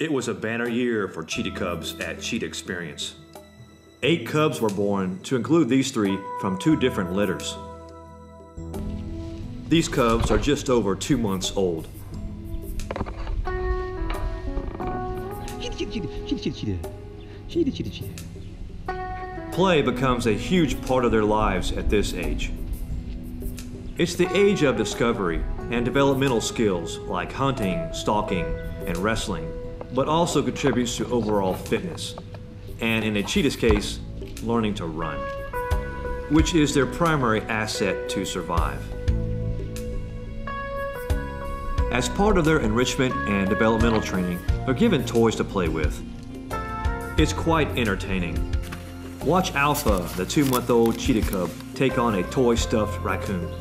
It was a banner year for cheetah cubs at Cheetah Experience. Eight cubs were born, to include these three from two different litters. These cubs are just over two months old. Play becomes a huge part of their lives at this age. It's the age of discovery and developmental skills like hunting, stalking, and wrestling, but also contributes to overall fitness. And in a cheetah's case, learning to run, which is their primary asset to survive. As part of their enrichment and developmental training, they're given toys to play with. It's quite entertaining. Watch Alpha, the two month old cheetah cub, take on a toy stuffed raccoon.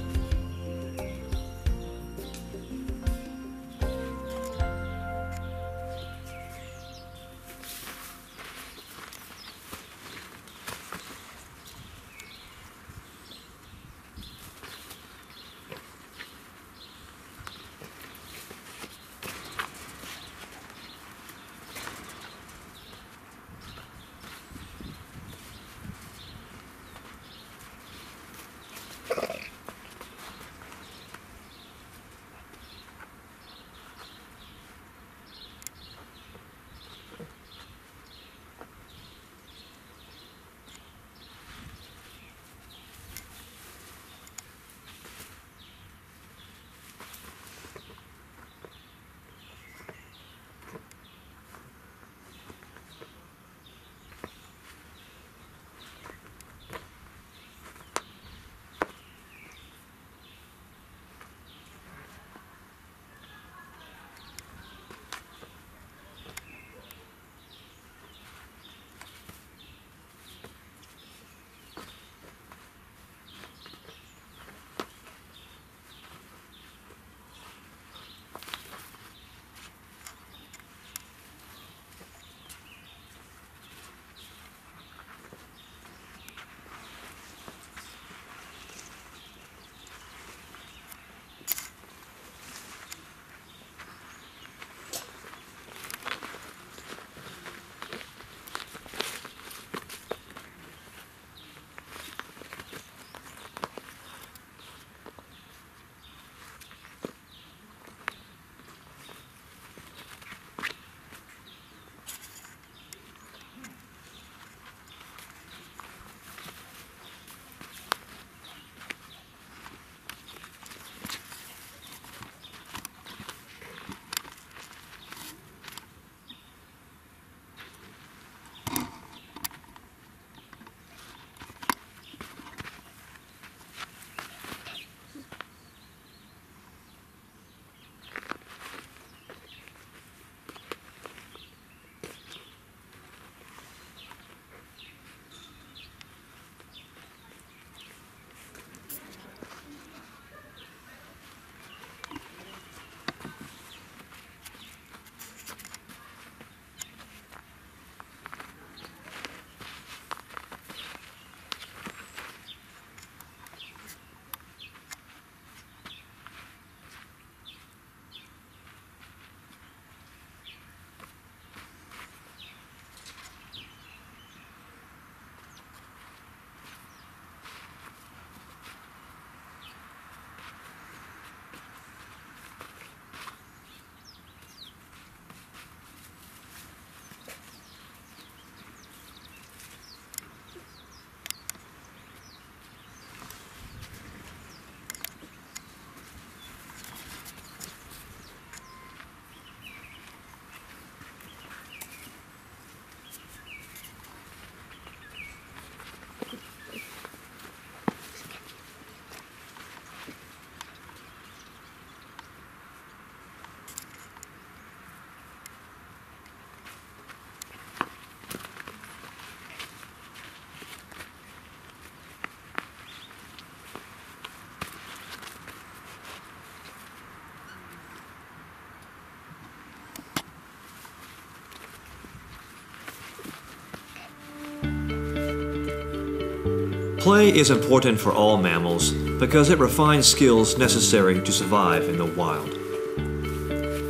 Play is important for all mammals because it refines skills necessary to survive in the wild.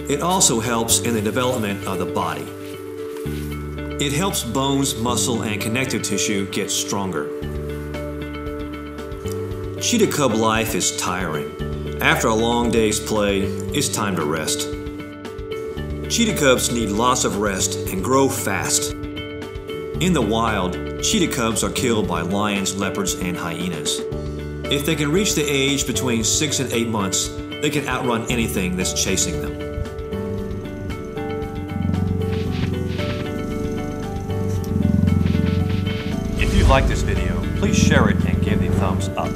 It also helps in the development of the body. It helps bones, muscle, and connective tissue get stronger. Cheetah cub life is tiring. After a long day's play, it's time to rest. Cheetah cubs need lots of rest and grow fast. In the wild, cheetah cubs are killed by lions, leopards, and hyenas. If they can reach the age between 6 and 8 months, they can outrun anything that's chasing them. If you like this video, please share it and give the thumbs up.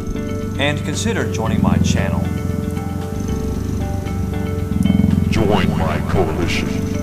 And consider joining my channel. Join my coalition.